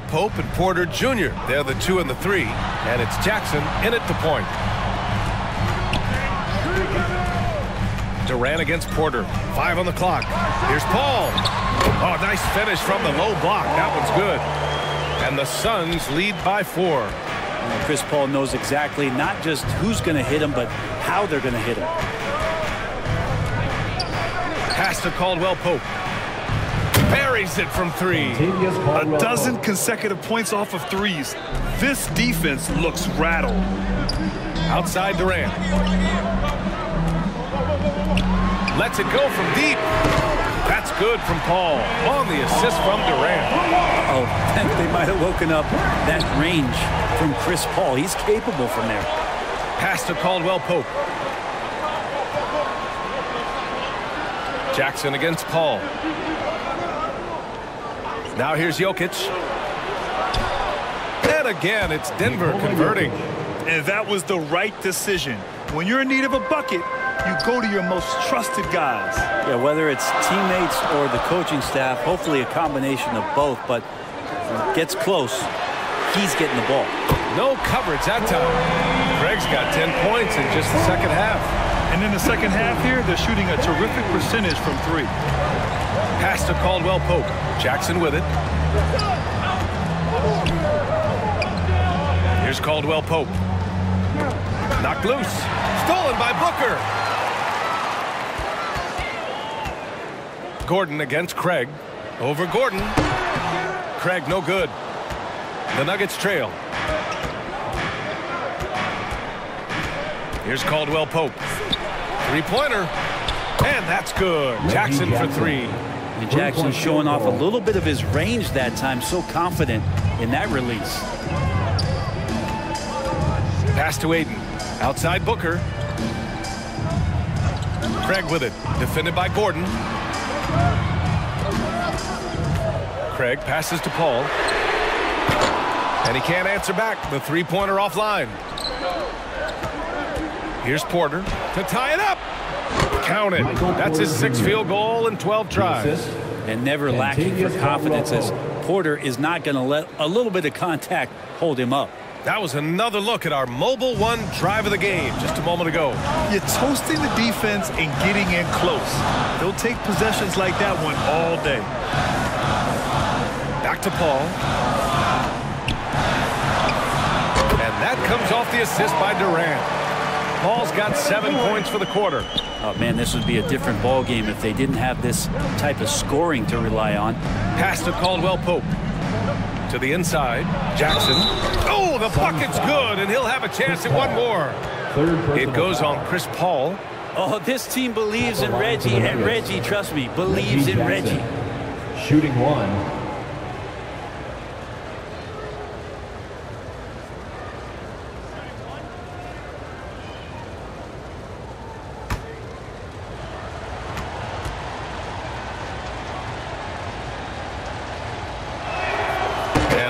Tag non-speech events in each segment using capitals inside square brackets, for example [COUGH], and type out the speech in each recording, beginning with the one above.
Pope and Porter Jr. They're the two and the three, and it's Jackson in at the point. Durant against Porter. Five on the clock. Here's Paul. Oh, nice finish from the low block. That one's good. And the Suns lead by four. Chris Paul knows exactly not just who's going to hit him, but how they're going to hit him. Pass to Caldwell Pope. Buries it from three. A dozen consecutive points off of threes. This defense looks rattled. Outside Durant. Lets it go from deep. That's good from Paul. On the assist from Durant. Oh, [LAUGHS] they might have woken up that range from Chris Paul. He's capable from there. Pass to Caldwell Pope. Jackson against Paul. Now here's Jokic. And again, it's Denver converting. And that was the right decision. When you're in need of a bucket, you go to your most trusted guys. Yeah, whether it's teammates or the coaching staff, hopefully a combination of both, but gets close, he's getting the ball. No coverage that time. Craig's got 10 points in just the second half. And in the second half here, they're shooting a terrific percentage from three. Pass to Caldwell Pope. Jackson with it. Here's Caldwell Pope. Knocked loose. Stolen by Booker. Gordon against Craig. Over Gordon. Craig no good. The Nuggets trail. Here's Caldwell Pope. Three-pointer. And that's good. Jackson for three. And Jackson showing off a little bit of his range that time. So confident in that release. Pass to Ayton. Outside Booker. Craig with it. Defended by Gordon. Craig passes to Paul. And he can't answer back. The three-pointer offline. Here's Porter to tie it up. Count it. That's his sixth field goal in 12 tries. And never lacking for confidence as Porter is not going to let a little bit of contact hold him up. That was another look at our Mobile One drive of the game just a moment ago. You're toasting the defense and getting in close. They'll take possessions like that one all day. Back to Paul. And that comes off the assist by Durant. Paul's got seven points for the quarter. Oh, man, this would be a different ball game if they didn't have this type of scoring to rely on. Pass to Caldwell Pope. To the inside. Jackson. Oh, the bucket's good, and he'll have a chance at one more. It goes on Chris Paul. Oh, this team believes in Reggie, and Reggie, trust me, believes in Reggie. Shooting one.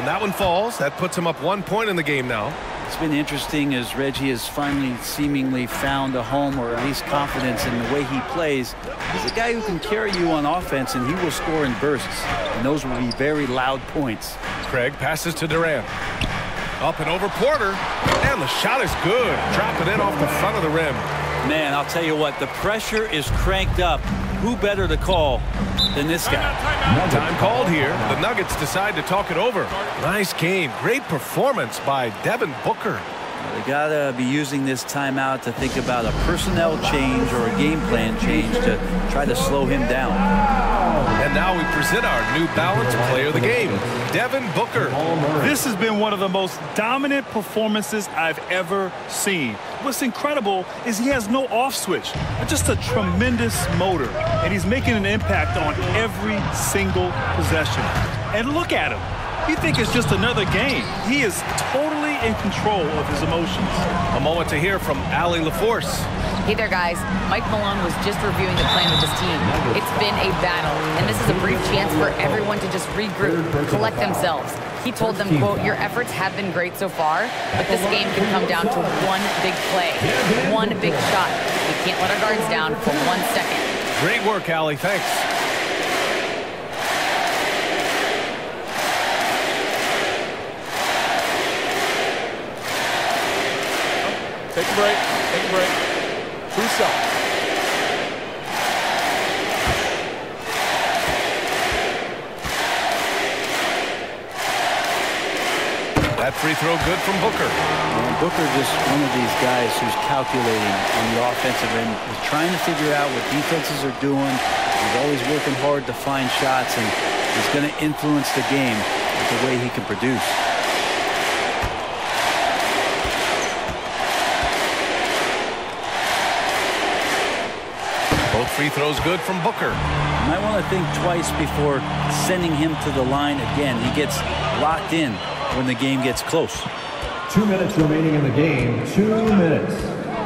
That one falls. That puts him up one point in the game now. It's been interesting as Reggie has finally seemingly found a home or at least confidence in the way he plays. He's a guy who can carry you on offense and he will score in bursts. And those will be very loud points. Craig passes to Durant. Up and over Porter. And the shot is good. Drop it in off the front of the rim. Man, I'll tell you what, the pressure is cranked up. Who better to call than this guy? Time called here. The Nuggets decide to talk it over. Nice game. Great performance by Devin Booker. They got to be using this timeout to think about a personnel change or a game plan change to try to slow him down. And now we present our New Balance player of the game, Devin Booker. This has been one of the most dominant performances I've ever seen. What's incredible is he has no off switch, just a tremendous motor, and he's making an impact on every single possession. And look at him. You think it's just another game. He is totally in control of his emotions. A moment to hear from Allie LaForce. Hey there, guys. Mike Malone was just reviewing the plan with his team. It's been a battle, and this is a brief chance for everyone to just regroup, collect themselves. He told them, quote, your efforts have been great so far, but this game can come down to one big play, one big shot. We can't let our guards down for one second. Great work, Allie. Thanks. Take a break. Take a break. Two. That free throw good from Booker. And Booker just one of these guys who's calculating on the offensive end. He's trying to figure out what defenses are doing. He's always working hard to find shots, and he's going to influence the game with the way he can produce. Free throws good from Booker. You might want to think twice before sending him to the line again. He gets locked in when the game gets close. Two minutes remaining in the game. Two minutes.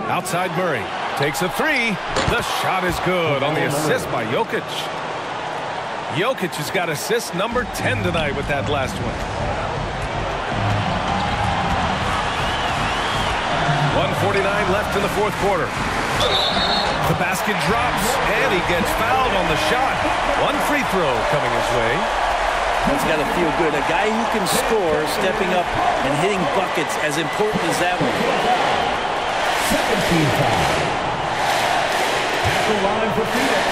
Outside Murray. Takes a three. The shot is good on the assist by Jokic. Jokic has got assist number 10 tonight with that last one. 149 left in the fourth quarter. The basket drops, and he gets fouled on the shot. One free throw coming his way. That's got to feel good. A guy who can score, stepping up and hitting buckets, as important as that one. Second team foul. At the line for Phoenix.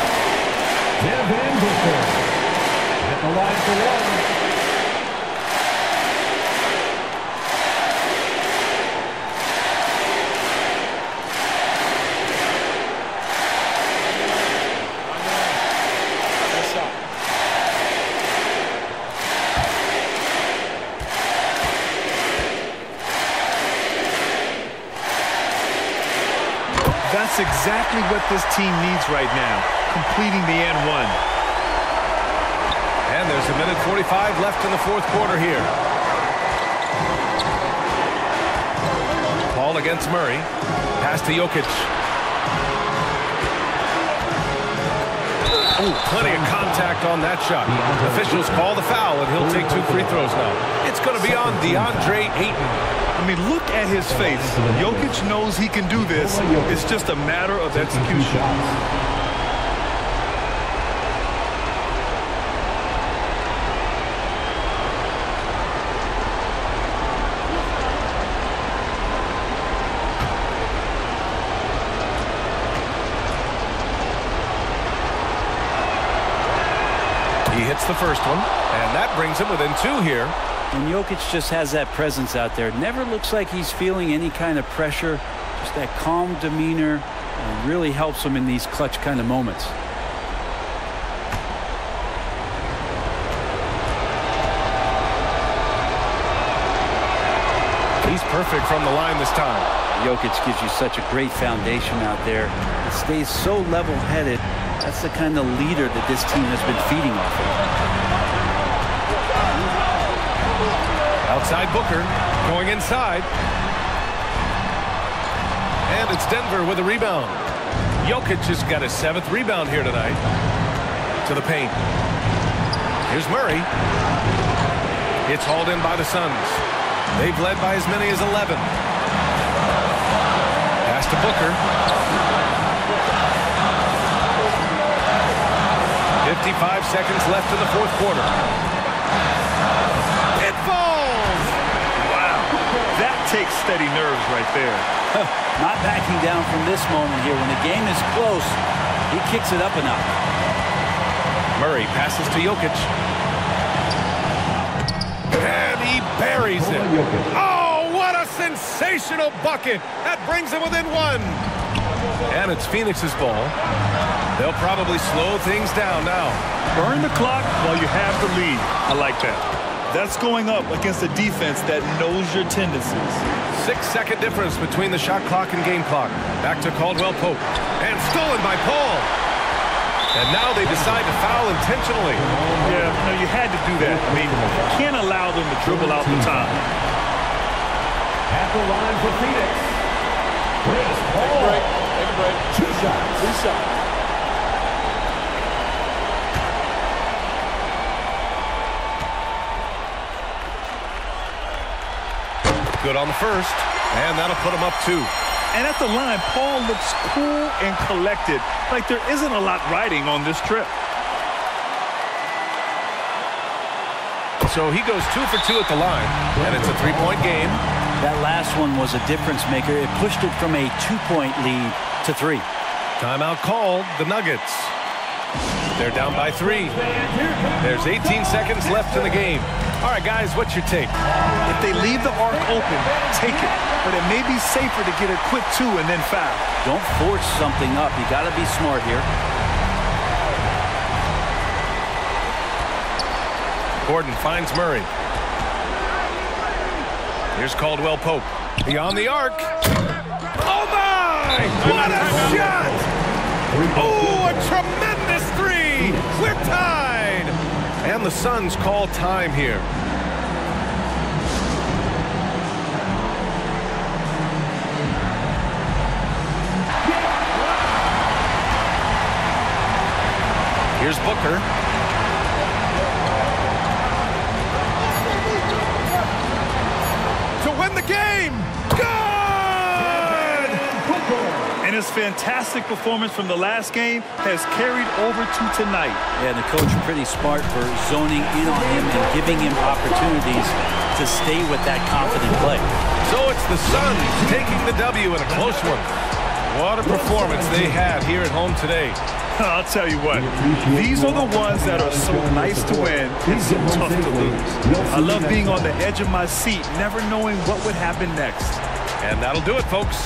Devin Booker. At the line for one. Exactly what this team needs right now, completing the n one. And there's a minute 45 left in the fourth quarter here. Paul against Murray. Pass to Jokic. Oh, plenty of contact on that shot. Officials call the foul, and he'll take two free throws now. It's going to be on DeAndre Ayton. I mean, look at his face. Jokic knows he can do this. It's just a matter of execution. The first one, and that brings him within two here. And Jokic just has that presence out there. Never looks like he's feeling any kind of pressure. Just that calm demeanor really helps him in these clutch kind of moments. He's perfect from the line this time. Jokic gives you such a great foundation out there. It stays so level-headed. That's the kind of leader that this team has been feeding off of. Outside Booker, going inside. And it's Denver with a rebound. Jokic has got his seventh rebound here tonight. To the paint. Here's Murray. It's hauled in by the Suns. They've led by as many as 11. Pass to Booker. 55 seconds left in the fourth quarter. Takes steady nerves right there. [LAUGHS] Not backing down from this moment here. When the game is close, he kicks it up a notch. Murray passes to Jokic. And he buries it. Oh, what a sensational bucket. That brings him within one. And it's Phoenix's ball. They'll probably slow things down now. Burn the clock while you have the lead. I like that. That's going up against a defense that knows your tendencies. Six second difference between the shot clock and game clock. Back to Caldwell Pope. And stolen by Paul. And now they decide to foul intentionally. Yeah, no, you had to do that. I mean, you can't allow them to dribble out the hmm. time. At the line for Phoenix. Chris Paul. Break. Take a break. Two shots. Two shots. Good on the first. And that'll put him up two. And at the line, Paul looks cool and collected, like there isn't a lot riding on this trip. So he goes two for two at the line, and it's a three-point game. That last one was a difference maker. It pushed it from a two-point lead to three. Timeout called, the Nuggets. They're down by three. There's 18 seconds left in the game. All right, guys, what's your take? If they leave the arc open, take it. But it may be safer to get a quick two and then foul. Don't force something up. You got to be smart here. Gordon finds Murray. Here's Caldwell Pope. Beyond the arc. Oh, my! What a shot! Oh, The Suns call time here. Here's Booker. To win the game! Good! And his fantastic performance from the last game has carried over to tonight. Yeah, the coach pretty smart for zoning in on him and giving him opportunities to stay with that confident play. So it's the Suns taking the W in a close one. What a performance they have here at home today. [LAUGHS] I'll tell you what, these are the ones that are so nice to win and so tough to lose. I love being on the edge of my seat, never knowing what would happen next. And that'll do it, folks.